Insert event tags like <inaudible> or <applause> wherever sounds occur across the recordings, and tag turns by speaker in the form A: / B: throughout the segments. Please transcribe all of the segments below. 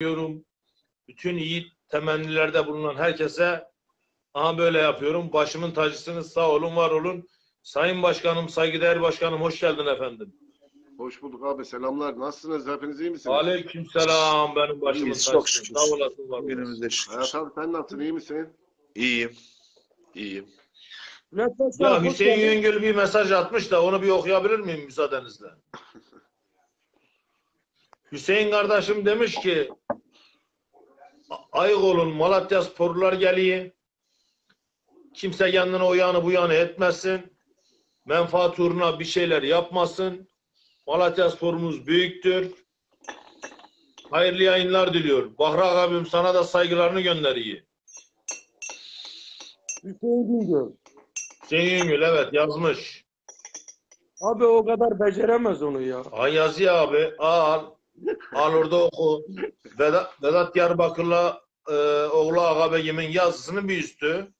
A: ediyorum. Bütün iyi temennilerde bulunan herkese aha böyle yapıyorum. Başımın tacısınız. Sağ olun, var olun. Sayın Başkanım, saygıdeğer başkanım hoş geldin efendim.
B: Hoş bulduk abi. Selamlar. Nasılsınız? Hepiniz iyi misiniz?
A: Aleykümselam benim başımın
C: İyiyiz,
A: tacısı.
C: çok şükür.
A: Sağ olasın, var.
C: Günümüzde şükür.
B: Hayat abi sen nasılsın? İyi misin?
C: İyiyim. İyiyim.
A: Ya Hüseyin Yüngül bir mesaj atmış da onu bir okuyabilir miyim müsaadenizle? <laughs> Hüseyin kardeşim demiş ki ayık olun Malatya sporlular geliyor. Kimse kendine o yanı bu yanı etmesin. Menfaat uğruna bir şeyler yapmasın. Malatya sporumuz büyüktür. Hayırlı yayınlar diliyor. Bahrak abim sana da saygılarını gönderiyor.
D: Hüseyin Güngör.
A: Hüseyin Yüngül evet yazmış.
D: Abi o kadar beceremez onu ya.
A: Ay yazıyor abi. Al. Al orada oku. Vedat, Vedat Diyarbakır'la e, oğlu Ağabeyim'in yazısının bir üstü.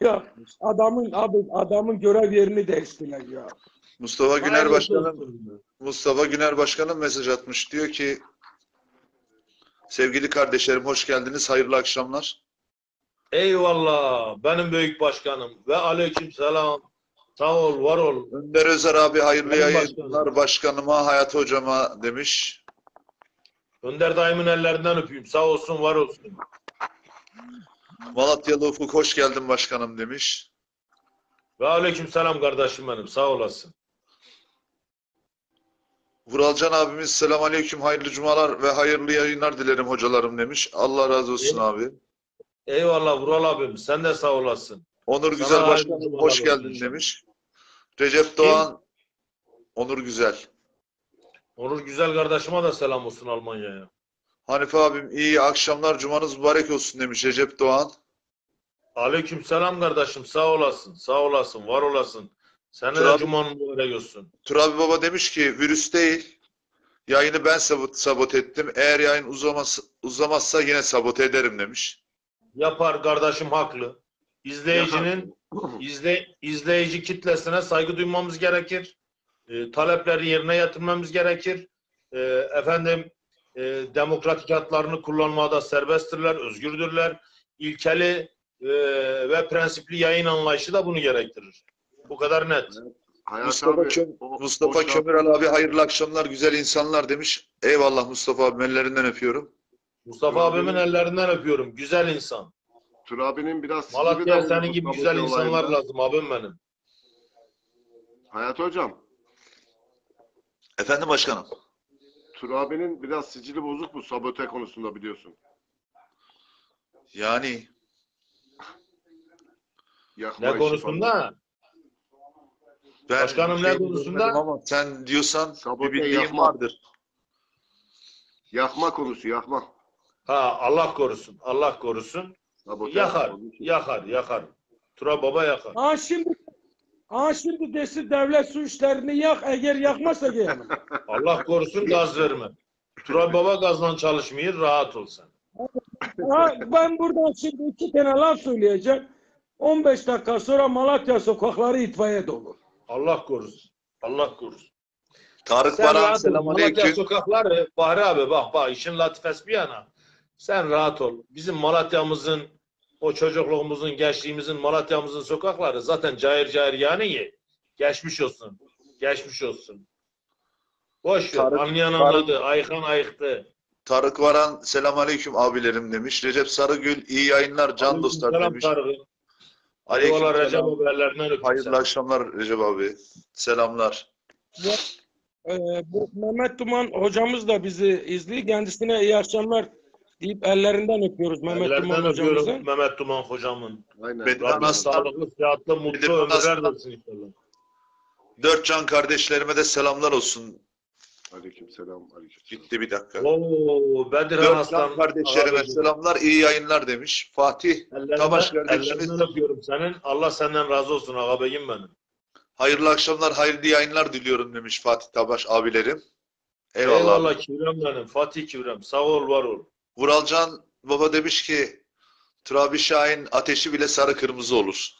D: Ya adamın abi adamın görev yerini değiştiler ya.
C: Mustafa Güner Başkanım. Mustafa Güner Başkanım mesaj atmış. Diyor ki Sevgili kardeşlerim hoş geldiniz. Hayırlı akşamlar.
A: Eyvallah. Benim büyük başkanım. Ve aleyküm selam. Sağ ol, var ol.
C: Önder Özer abi hayırlı yayınlar başkanıma, Hayat hocama demiş.
A: Önder dayımın ellerinden öpeyim. Sağ olsun, var olsun.
C: Malatyalı Ufuk hoş geldin başkanım demiş.
A: Ve aleyküm selam kardeşim benim. Sağ olasın.
C: Vuralcan abimiz selam aleyküm hayırlı cumalar ve hayırlı yayınlar dilerim hocalarım demiş. Allah razı olsun
A: Eyvallah.
C: abi.
A: Eyvallah Vural abim. Sen de sağ olasın.
C: Onur
A: Sana
C: Güzel başkanım hoş geldin
A: inşallah.
C: demiş. Recep Doğan Onur Güzel.
A: Onur güzel kardeşime de selam olsun Almanya'ya.
C: Hanife abim iyi akşamlar cumanız mübarek olsun demiş Recep Doğan.
A: Aleyküm selam kardeşim. Sağ olasın. Sağ olasın. Var olasın.
C: Tural-
A: da cuman mübarek olsun.
C: Turabi Baba demiş ki virüs değil. Yayını ben sabot, sabot ettim. Eğer yayın uzamaz, uzamazsa yine sabote ederim demiş.
A: Yapar kardeşim haklı. İzleyicinin izle, izleyici kitlesine saygı duymamız gerekir. E, talepleri yerine getirmemiz gerekir. E, efendim e, demokratik haklarını kullanmada serbesttirler, özgürdürler. İlkeli e, ve prensipli yayın anlayışı da bunu gerektirir. Bu kadar net.
B: Hayat
C: Mustafa,
B: abi,
C: Köm-
B: o-
C: Mustafa Kömürel abi hayırlı akşamlar güzel insanlar demiş. Eyvallah Mustafa abi ellerinden öpüyorum.
A: Mustafa abimin ellerinden öpüyorum. Güzel insan.
B: Turabi'nin biraz
A: Malatya'ya senin gibi güzel insanlar
B: olayında.
A: lazım abim benim.
B: Hayat hocam,
C: Efendim başkanım.
B: Turabi'nin biraz sicili bozuk bu sabote konusunda biliyorsun.
C: Yani
B: Yakma
A: Ne konusunda?
C: ben
A: Başkanım ne
C: şey
A: konusunda?
C: görmedim Ama sen diyorsan
B: Sabote,
C: bir
B: yakma.
C: vardır.
B: Yakma konusu, yakma.
A: Ha Allah korusun. Allah korusun.
B: Sabote
A: Yakar. Yakar. Yakar. Tura baba yakar.
D: Ha şimdi Ha şimdi desin devlet su işlerini yak eğer yakmazsa giyemem. <laughs>
A: Allah korusun gaz verme. Tura baba gazla çalışmıyor. Rahat ol sen.
D: Ha, ben buradan şimdi iki tane laf söyleyeceğim. 15 dakika sonra Malatya sokakları itfaiye dolu.
A: Allah korusun. Allah korusun.
C: Tarık
A: Sen
C: Baran
A: rahat ol.
C: selam
A: Malatya
C: aleyküm.
A: sokakları Bahri abi bak bak işin latifesi bir yana. Sen rahat ol. Bizim Malatya'mızın o çocukluğumuzun, gençliğimizin Malatya'mızın sokakları zaten cayır cayır yani Geçmiş olsun. Geçmiş olsun. Boş ver.
C: Tarık-
A: Anlayan
C: Tarık-
A: anladı. Ayıkan ayıktı.
C: Tarık Varan selam aleyküm abilerim demiş. Recep Sarıgül iyi yayınlar can dostlar
A: Selam
C: demiş.
A: Tarık.
C: Aleyküm
A: Eyvallah Recep
C: Hayırlı
A: seni.
C: akşamlar Recep abi. Selamlar.
D: Ee, bu Mehmet Duman hocamız da bizi izliyor. Kendisine iyi akşamlar deyip ellerinden öpüyoruz Mehmet Duman
A: Ellerinden
D: hocamızın.
A: öpüyorum Mehmet Duman hocamın.
B: Aynen.
C: Bedir
A: Rabbim sağlıklı, sıhhatli, mutlu
C: Bedir
A: ömürler
C: Aslan-
A: versin inşallah.
C: Dört can kardeşlerime de selamlar olsun.
B: Aleyküm selam. Aleyküm
C: Gitti bir dakika.
A: Oo, Bedirhan
C: Dört
A: Aslan.
C: can kardeşlerime
A: Ağabeyim.
C: selamlar, iyi yayınlar demiş. Fatih,
A: Ellerinden,
C: Tabaş kardeşimiz-
A: ellerinden öpüyorum senin. Allah senden razı olsun ağabeyim benim.
C: hayırlı akşamlar, hayırlı yayınlar diliyorum demiş Fatih Tabaş abilerim. Eyvallah.
A: Eyvallah Kivrem benim. Fatih Kivrem. Sağ ol var ol.
C: Vuralcan baba demiş ki Turabi Şahin ateşi bile sarı kırmızı olur.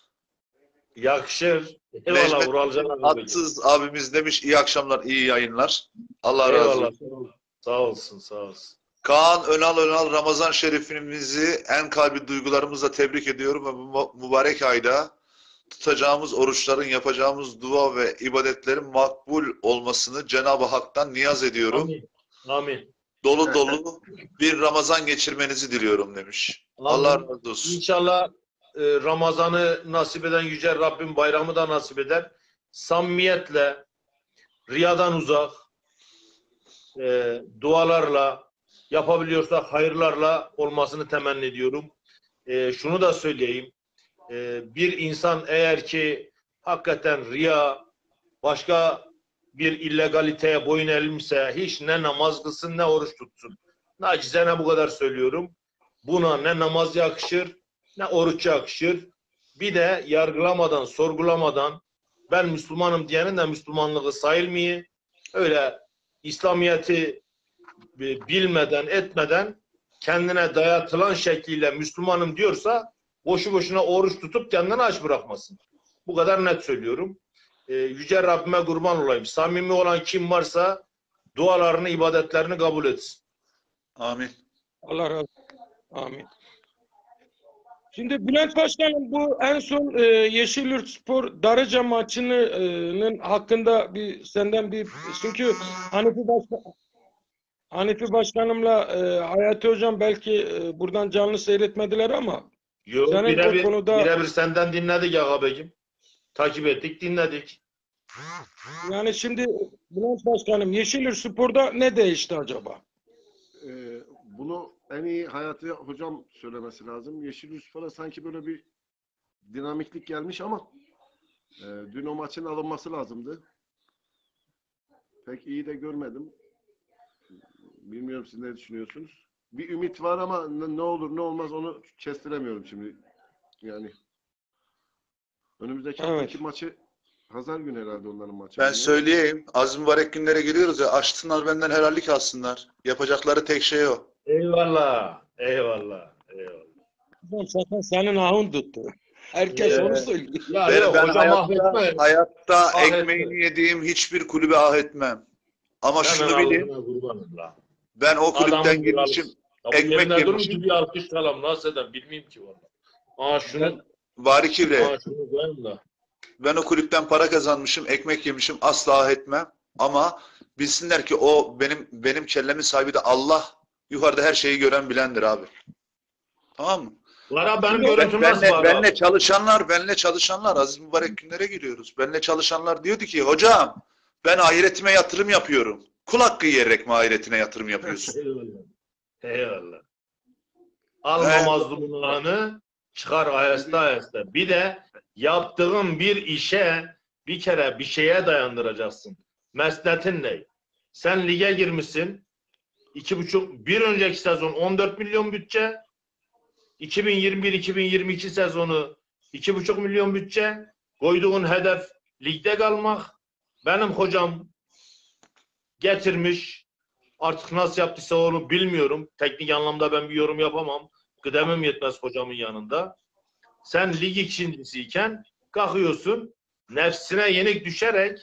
A: Yakışır. Eyvallah
C: Necmet
A: Uralcan abi.
C: Atsız abimiz demiş iyi akşamlar, iyi yayınlar. Allah razı
A: Eyvallah.
C: olsun.
A: Sağ olsun, sağ olsun.
C: Kaan Önal Önal Ramazan şerifimizi en kalbi duygularımızla tebrik ediyorum ve bu mübarek ayda tutacağımız oruçların, yapacağımız dua ve ibadetlerin makbul olmasını Cenab-ı Hak'tan niyaz ediyorum.
A: Amin. Amin.
C: Dolu dolu bir Ramazan geçirmenizi diliyorum demiş. Allah razı olsun.
A: İnşallah e, Ramazan'ı nasip eden Yüce Rabbim bayramı da nasip eder. Samimiyetle, riyadan uzak, e, dualarla, yapabiliyorsak hayırlarla olmasını temenni ediyorum. E, şunu da söyleyeyim. E, bir insan eğer ki hakikaten riya, başka bir illegaliteye boyun eğilmişse hiç ne namaz kılsın ne oruç tutsun. Nacizane bu kadar söylüyorum. Buna ne namaz yakışır ne oruç yakışır. Bir de yargılamadan, sorgulamadan ben Müslümanım diyenin de Müslümanlığı sayılmıyor. Öyle İslamiyet'i bilmeden, etmeden kendine dayatılan şekliyle Müslümanım diyorsa boşu boşuna oruç tutup kendini aç bırakmasın. Bu kadar net söylüyorum. Ee, Yüce Rabbime kurban olayım. Samimi olan kim varsa dualarını, ibadetlerini kabul etsin.
C: Amin.
D: Allah razı olsun. Amin. Şimdi Bülent Başkanım bu en son e, Yeşilyurt Spor Darıca maçının hakkında bir senden bir çünkü Hanifi Başkan Hanifi Başkanımla e, Hayati Hocam belki e, buradan canlı seyretmediler ama
A: Yok, birebir,
D: konuda-
A: birebir senden dinledik ağabeyim. Takip ettik, dinledik.
D: yani şimdi Bülent Başkanım Yeşilyurt Spor'da ne değişti acaba?
B: Ee, bunu en iyi Hayati hocam söylemesi lazım. Yeşil Yusuf'a sanki böyle bir dinamiklik gelmiş ama e, dün o maçın alınması lazımdı. Pek iyi de görmedim. Bilmiyorum siz ne düşünüyorsunuz? Bir ümit var ama ne, ne olur ne olmaz onu kestiremiyorum şimdi. Yani önümüzdeki
D: Evet.
B: haftaki maçı Pazar günü herhalde onların maçı.
C: Ben söyleyeyim. Az mübarek günlere giriyoruz ya. Açsınlar benden helallik alsınlar. Yapacakları tek şey o.
A: Eyvallah, eyvallah, eyvallah.
D: Zaten senin ahın tuttu. Herkes
A: Ee,
D: onu söylüyor.
A: Ya
C: Ben,
A: yok,
C: ben
A: hocam
C: hayatta, hayatta
A: Ah
C: ekmeğini yediğim hiçbir kulübe ah etmem. Ama
A: Hemen
C: şunu bilin. Ben o kulüpten
A: Adamın
C: girmişim.
A: Ya
C: ekmek yemişim.
A: ki bir alkış çalalım. Nasıl eder bilmeyeyim ki valla. Aa şunu,
C: Bari kivre. Ben o kulüpten para kazanmışım, ekmek yemişim. Asla etmem. Ama bilsinler ki o benim benim kellemin sahibi de Allah. Yukarıda her şeyi gören bilendir abi. Tamam mı?
A: Var abi benim
D: Ben-
A: görüntüm
C: benle,
A: var
C: benle
A: abi?
C: çalışanlar, benle çalışanlar aziz mübarek günlere giriyoruz. Benle çalışanlar diyordu ki hocam ben ahiretime yatırım yapıyorum. Kul hakkı yiyerek mi ahiretine yatırım yapıyorsun? <laughs>
A: Eyvallah. Eyvallah. Al
C: Evet.
A: mazlumlarını çıkar aheste aheste. Bir de yaptığın bir işe bir kere bir şeye dayandıracaksın. Mesnetin ne? Sen lige girmişsin. iki buçuk, bir önceki sezon 14 milyon bütçe. 2021-2022 sezonu iki buçuk milyon bütçe. Koyduğun hedef ligde kalmak. Benim hocam getirmiş. Artık nasıl yaptıysa onu bilmiyorum. Teknik anlamda ben bir yorum yapamam. Kıdemim yetmez hocamın yanında. Sen lig ikincisiyken kalkıyorsun nefsine yenik düşerek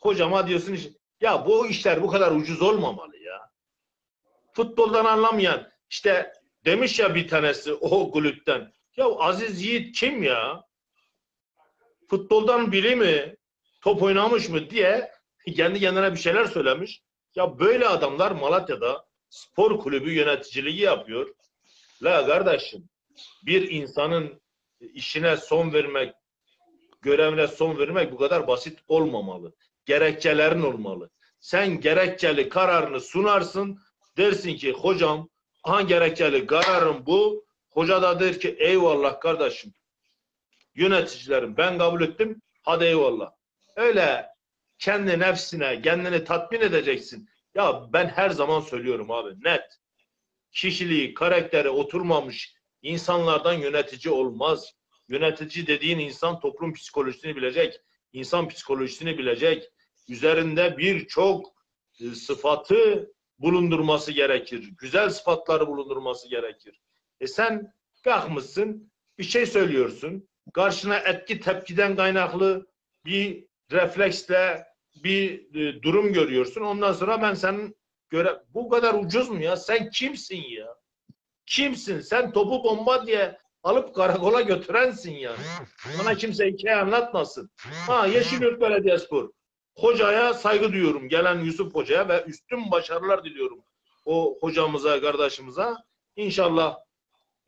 A: hocama diyorsun ya bu işler bu kadar ucuz olmamalı ya. Futboldan anlamayan işte demiş ya bir tanesi o kulüpten ya Aziz Yiğit kim ya? Futboldan biri mi? Top oynamış mı diye kendi kendine bir şeyler söylemiş. Ya böyle adamlar Malatya'da spor kulübü yöneticiliği yapıyor. La kardeşim bir insanın işine son vermek, görevine son vermek bu kadar basit olmamalı. Gerekçelerin olmalı. Sen gerekçeli kararını sunarsın. Dersin ki hocam aha gerekçeli kararım bu. Hoca da der ki eyvallah kardeşim. Yöneticilerim ben kabul ettim. Hadi eyvallah. Öyle kendi nefsine, kendini tatmin edeceksin. Ya ben her zaman söylüyorum abi net. Kişiliği, karakteri oturmamış insanlardan yönetici olmaz. Yönetici dediğin insan toplum psikolojisini bilecek, insan psikolojisini bilecek. Üzerinde birçok e, sıfatı bulundurması gerekir. Güzel sıfatları bulundurması gerekir. E sen kalkmışsın, bir şey söylüyorsun. Karşına etki tepkiden kaynaklı bir refleksle bir e, durum görüyorsun. Ondan sonra ben senin göre bu kadar ucuz mu ya? Sen kimsin ya? Kimsin? Sen topu bomba diye alıp karakola götürensin yani. Bana kimse hikaye anlatmasın. Ha Yeşilyurt Belediyespor. Hocaya saygı duyuyorum. Gelen Yusuf Hoca'ya ve üstün başarılar diliyorum. O hocamıza, kardeşimize. İnşallah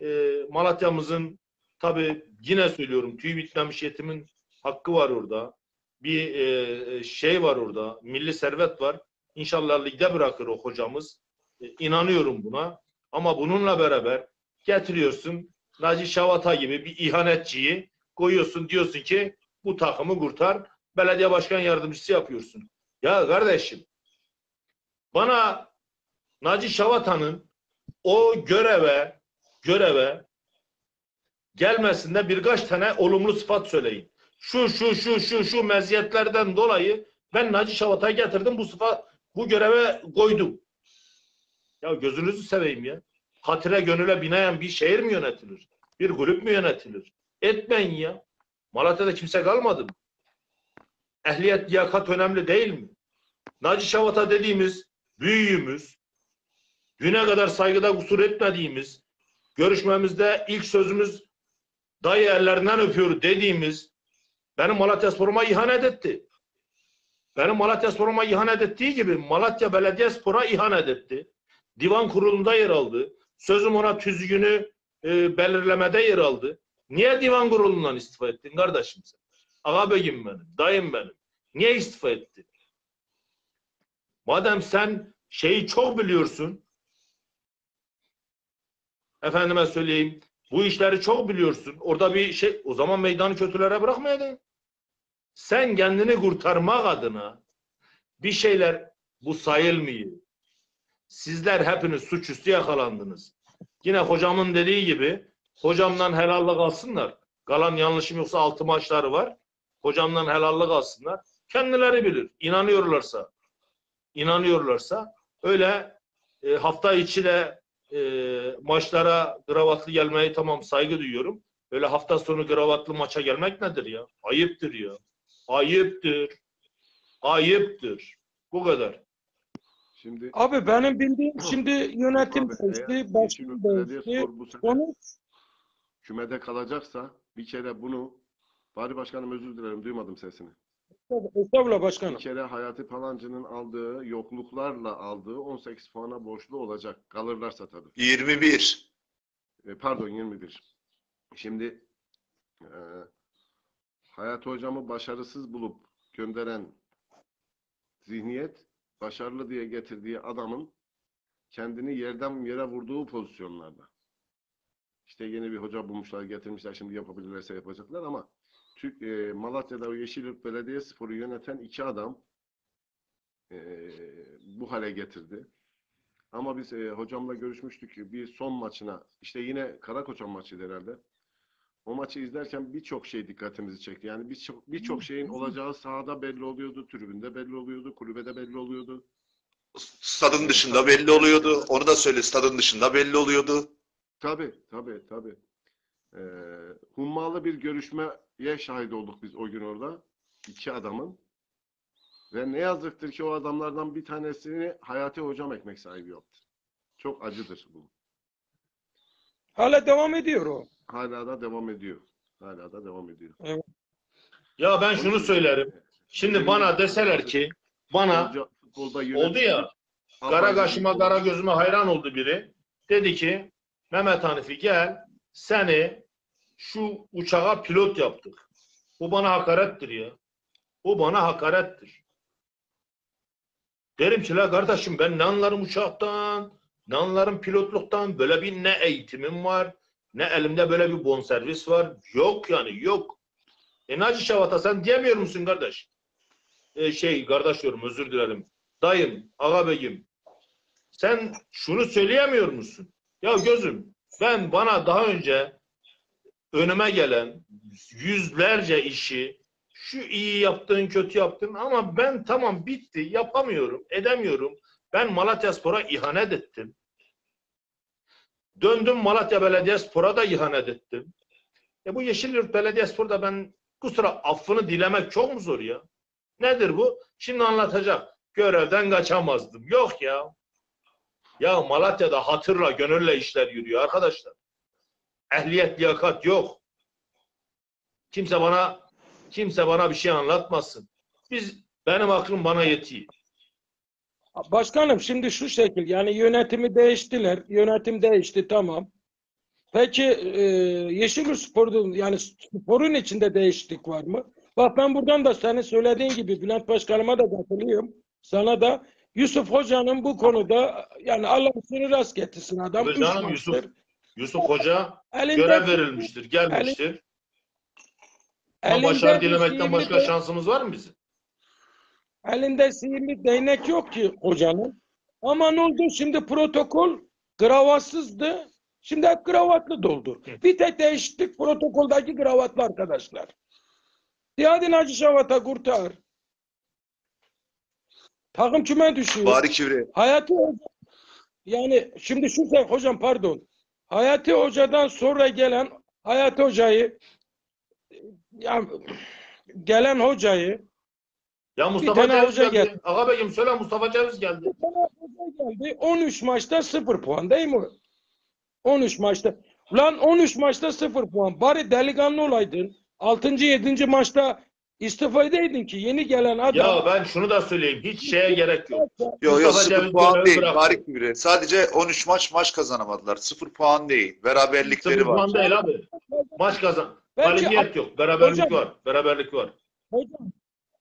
A: e, Malatya'mızın tabi yine söylüyorum tüy bitmemiş yetimin hakkı var orada. Bir e, şey var orada. Milli servet var. İnşallah ligde bırakır o hocamız. E, inanıyorum buna. Ama bununla beraber getiriyorsun Naci Şavata gibi bir ihanetçiyi koyuyorsun diyorsun ki bu takımı kurtar. Belediye başkan yardımcısı yapıyorsun. Ya kardeşim bana Naci Şavata'nın o göreve göreve gelmesinde birkaç tane olumlu sıfat söyleyin. Şu şu şu şu şu meziyetlerden dolayı ben Naci Şavata'yı getirdim bu sıfat bu göreve koydum. Ya gözünüzü seveyim ya. Hatire gönüle binayan bir şehir mi yönetilir? Bir kulüp mü yönetilir? Etmeyin ya. Malatya'da kimse kalmadı mı? Ehliyet, liyakat önemli değil mi? Naci Şavata dediğimiz büyüğümüz, düne kadar saygıda kusur etmediğimiz, görüşmemizde ilk sözümüz dayı ellerinden öpüyor dediğimiz benim Malatya Spor'uma ihanet etti. Benim Malatya Spor'uma ihanet ettiği gibi Malatya Belediyespor'a ihanet etti. Divan kurulunda yer aldı. Sözüm ona tüzüğünü e, belirlemede yer aldı. Niye divan kurulundan istifa ettin kardeşim sen? Ağabeyim benim, dayım benim. Niye istifa ettin? Madem sen şeyi çok biliyorsun, efendime söyleyeyim, bu işleri çok biliyorsun. Orada bir şey, o zaman meydanı kötülere bırakmayaydın. Sen kendini kurtarmak adına bir şeyler bu sayılmıyor. Sizler hepiniz suçüstü yakalandınız. Yine hocamın dediği gibi hocamdan helallik alsınlar. Kalan yanlışım yoksa altı maçları var. Hocamdan helallik alsınlar. Kendileri bilir. İnanıyorlarsa. inanıyorlarsa öyle e, hafta içi de e, maçlara kravatlı gelmeyi tamam saygı duyuyorum. Öyle hafta sonu kravatlı maça gelmek nedir ya? Ayıptır ya. Ayıptır. Ayıptır. Bu kadar.
B: Şimdi
D: Abi benim bildiğim şimdi yönetim
B: Abi,
D: değişti, başkan değişti. Onu
B: kümede kalacaksa bir kere bunu Bari Başkanım özür dilerim duymadım sesini.
D: estağfurullah başkanım.
B: Bir kere Hayati Palancı'nın aldığı yokluklarla aldığı 18 puana borçlu olacak. Kalırlarsa tabii.
C: 21.
B: E, pardon 21. Şimdi e, Hayati Hocam'ı başarısız bulup gönderen zihniyet başarılı diye getirdiği adamın kendini yerden yere vurduğu pozisyonlarda. İşte yeni bir hoca bulmuşlar, getirmişler. Şimdi yapabilirlerse yapacaklar ama Türk, e, Malatya'da Yeşilyurt Belediyespor'u yöneten iki adam e, bu hale getirdi. Ama biz e, hocamla görüşmüştük bir son maçına işte yine Karakoçan maçıydı herhalde. O maçı izlerken birçok şey dikkatimizi çekti. Yani birçok birçok şeyin olacağı sahada belli oluyordu, tribünde belli oluyordu, kulübede belli oluyordu.
C: Stadın dışında belli oluyordu. Onu da söyle. Stadın dışında belli oluyordu.
B: Tabii, tabii, tabii. Ee, hummalı bir görüşmeye şahit olduk biz o gün orada. iki adamın. Ve ne yazıktır ki o adamlardan bir tanesini Hayati Hocam ekmek sahibi yaptı. Çok acıdır bu.
D: Hala devam ediyor o.
B: Hala da devam ediyor. Hala da devam ediyor.
A: Ya ben şunu söylerim. Şimdi bana deseler ki bana oldu ya kara kaşıma kara gözüme hayran oldu biri. Dedi ki Mehmet Hanifi gel seni şu uçağa pilot yaptık. Bu bana hakarettir ya. Bu bana hakarettir. Derim ki la kardeşim ben ne anlarım uçaktan, ne anlarım pilotluktan, böyle bir ne eğitimim var, ne elimde böyle bir bonservis var. Yok yani yok. E Naci Şavata sen diyemiyor musun kardeş? E, şey kardeş diyorum özür dilerim. Dayım, ağabeyim. Sen şunu söyleyemiyor musun? Ya gözüm ben bana daha önce önüme gelen yüzlerce işi şu iyi yaptın, kötü yaptın ama ben tamam bitti, yapamıyorum, edemiyorum. Ben Malatya Spor'a ihanet ettim. Döndüm Malatya Belediyespor'a da ihanet ettim. E bu Yeşilyurt Belediyespor'da ben Kusura affını dilemek çok mu zor ya? Nedir bu? Şimdi anlatacak. Görevden kaçamazdım. Yok ya. Ya Malatya'da hatırla, gönülle işler yürüyor arkadaşlar. Ehliyet, liyakat yok. Kimse bana kimse bana bir şey anlatmasın. Biz benim aklım bana yetiyor.
D: Başkanım şimdi şu şekil yani yönetimi değiştiler. Yönetim değişti tamam. Peki e, Yeşilyurt Spor'un yani sporun içinde değişiklik var mı? Bak ben buradan da senin söylediğin gibi Bülent Başkanıma da katılıyorum. Sana da Yusuf Hoca'nın bu konuda yani Allah seni rast getirsin adam.
A: Tabii canım. Yusuf- Yusuf Hoca
D: Elinde-
A: görev verilmiştir, gelmiştir. Ama
D: elinde
A: başarı
D: bir
A: dilemekten başka
D: de-
A: şansımız var mı bizim?
D: Elinde sihirli değnek yok ki hocanın. Ama ne oldu? Şimdi protokol gravatsızdı. Şimdi hep gravatlı doldu. Bir tek değişiklik protokoldaki gravatlı arkadaşlar. Diyadin Hacı Şavat'a kurtar. Takım küme düşüyor.
C: Bari Kivri.
D: Hayati Hoca yani şimdi şu şey hocam pardon. Hayati Hoca'dan sonra gelen Hayati Hoca'yı yani gelen hocayı
A: Ya Mustafa
D: tane
A: Ceviz geldi.
D: geldi.
A: Ağabeyim söyle Mustafa Ceviz geldi.
D: Hoca geldi. 13 maçta 0 puan değil mi? 13 maçta. Lan 13 maçta 0 puan. Bari delikanlı olaydın. 6. 7. maçta istifa edeydin ki yeni gelen adam.
A: Ya ben şunu da söyleyeyim. Hiç şeye gerek yok.
C: Yo yo
A: Mustafa
C: 0
A: Ceviz'i
C: puan değil.
A: bıraktı.
C: Bari Kivri. Sadece 13 maç maç kazanamadılar. 0 puan değil. Beraberlikleri
A: Sıfır
C: var.
A: puan değil abi. Maç kazan.
D: Belki
A: Galibiyet yok. Beraberlik
D: Hocam-
A: var. Beraberlik var.
D: Hocam,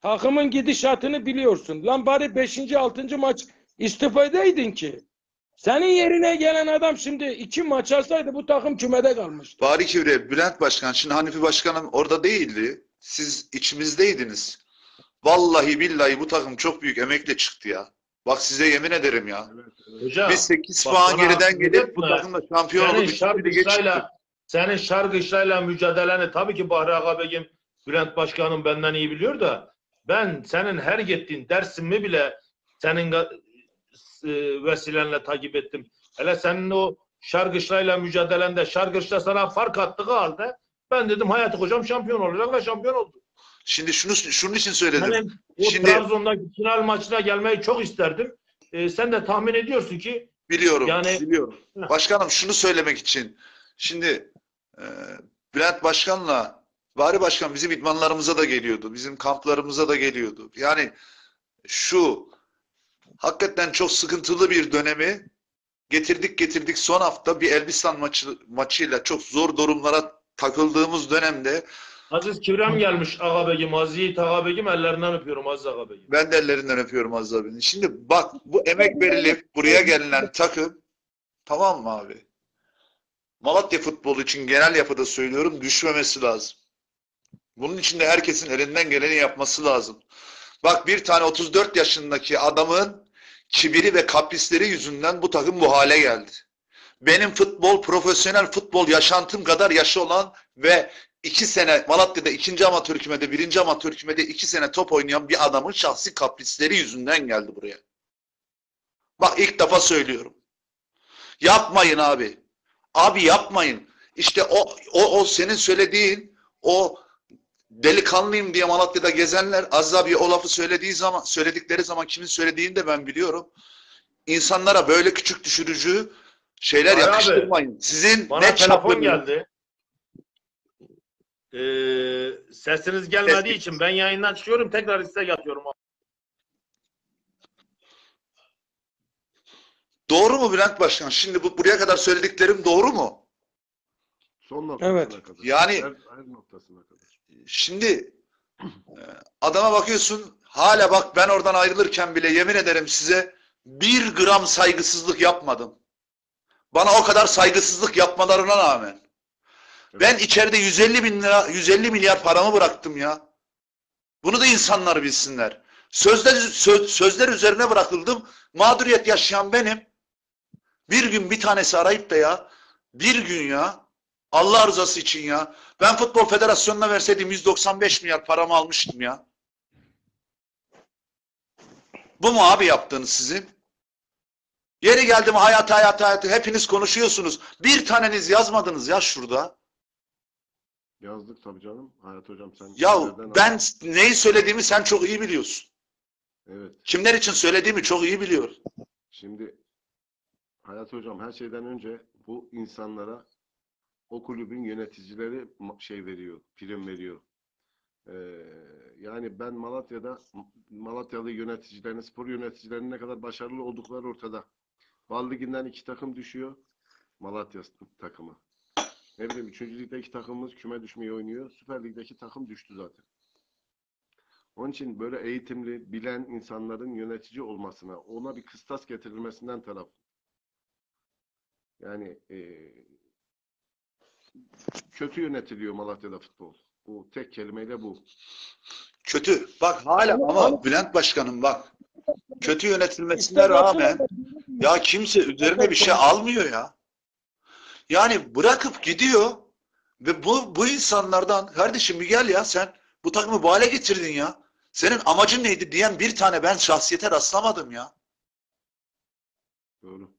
D: takımın gidişatını biliyorsun. Lan bari 5. 6. maç istifa edeydin ki. Senin yerine gelen adam şimdi iki maç alsaydı bu takım kümede kalmıştı.
C: Bari Kivri, Bülent Başkan, şimdi Hanifi Başkanım orada değildi. Siz içimizdeydiniz. Vallahi billahi bu takım çok büyük emekle çıktı ya. Bak size yemin ederim ya.
B: Evet.
A: Hocam
C: Biz 8
A: bak
C: puan geriden gelip bu takımla şampiyon
A: senin
C: olduk.
A: Şarkışlayla senin şarkışlayla mücadeleni tabii ki Bahri Ağabeyim Bülent Başkanım benden iyi biliyor da ben senin her gittiğin dersimi bile senin e, vesilenle takip ettim. Hele senin o şarkışlayla mücadelende şarkışla sana fark attığı halde ben dedim Hayati Hocam şampiyon olacak ve şampiyon oldu.
C: Şimdi şunu şunun için söyledim.
A: Senin o
C: Şimdi-
A: Trabzon'daki final maçına gelmeyi çok isterdim. E, sen de tahmin ediyorsun ki
C: Biliyorum,
A: Yani-
C: biliyorum. Başkanım şunu söylemek için. Şimdi e, Bülent Başkan'la Bari Başkan bizim idmanlarımıza da geliyordu. Bizim kamplarımıza da geliyordu. Yani şu hakikaten çok sıkıntılı bir dönemi getirdik getirdik son hafta bir Elbistan maçı maçıyla çok zor durumlara takıldığımız dönemde
A: Aziz Kivrem gelmiş ağabeyim, Aziz Yiğit ağabeyim ellerinden öpüyorum Aziz ağabeyim.
C: ben de ellerinden öpüyorum Aziz abinin. Şimdi bak bu emek verilip buraya gelinen takım tamam mı abi? Malatya futbolu için genel yapıda söylüyorum düşmemesi lazım. Bunun için de herkesin elinden geleni yapması lazım. Bak bir tane 34 yaşındaki adamın kibiri ve kaprisleri yüzünden bu takım bu hale geldi. Benim futbol, profesyonel futbol yaşantım kadar yaşı olan ve iki sene Malatya'da ikinci amatör kümede, birinci amatör kümede iki sene top oynayan bir adamın şahsi kaprisleri yüzünden geldi buraya. Bak ilk defa söylüyorum. Yapmayın abi. Abi yapmayın. İşte o, o, o senin söylediğin o delikanlıyım diye Malatya'da gezenler Aziz abi o lafı söylediği zaman söyledikleri zaman kimin söylediğini de ben biliyorum. İnsanlara böyle küçük düşürücü şeyler
A: Hayır abi,
C: yakıştırmayın. Sizin
A: Bana
C: ne
A: telefon geldi. Ee, sesiniz gelmediği
C: Ses-
A: için ben yayından çıkıyorum tekrar size yatıyorum.
C: Doğru mu Bülent Başkan? Şimdi bu buraya kadar söylediklerim doğru mu?
B: Son noktasına
D: Evet.
B: kadar.
C: Yani-
B: her, her noktasına kadar.
C: Şimdi e, adama bakıyorsun hala bak ben oradan ayrılırken bile yemin ederim size bir gram saygısızlık yapmadım. Bana o kadar saygısızlık yapmalarına rağmen. Ben içeride 150 bin lira, 150 milyar paramı bıraktım ya. Bunu da insanlar bilsinler. Sözler, söz, sözler üzerine bırakıldım. Mağduriyet yaşayan benim. Bir gün bir tanesi arayıp da ya, bir gün ya, Allah rızası için ya. Ben Futbol Federasyonu'na verseydim 195 milyar paramı almıştım ya. Bu mu abi yaptığınız sizin? Yeri geldi mi hayat hayat hayat hepiniz konuşuyorsunuz. Bir taneniz yazmadınız ya şurada.
B: Yazdık tabii canım. Hayat hocam sen.
C: Ya ben
B: aldın?
C: neyi söylediğimi sen çok iyi biliyorsun.
B: Evet.
C: Kimler için söylediğimi çok iyi biliyor.
B: Şimdi Hayat hocam her şeyden önce bu insanlara o kulübün yöneticileri şey veriyor, prim veriyor. Ee, yani ben Malatya'da Malatyalı yöneticilerin, spor yöneticilerinin ne kadar başarılı oldukları ortada. Bal Ligi'nden iki takım düşüyor. Malatya takımı. Ne bileyim üçüncü ligde iki takımımız küme düşmeyi oynuyor. Süper Lig'deki takım düştü zaten. Onun için böyle eğitimli, bilen insanların yönetici olmasına, ona bir kıstas getirilmesinden taraf. Yani eee, kötü yönetiliyor Malatya'da futbol. Bu tek kelimeyle bu.
C: Kötü. Bak hala Ama- Bülent Başkanım bak. Kötü yönetilmesine rağmen ya kimse üzerine bir şey almıyor ya. Yani bırakıp gidiyor ve bu bu insanlardan kardeşim bir gel ya sen bu takımı bu hale getirdin ya. Senin amacın neydi diyen bir tane ben şahsiyete rastlamadım ya.
B: Doğru.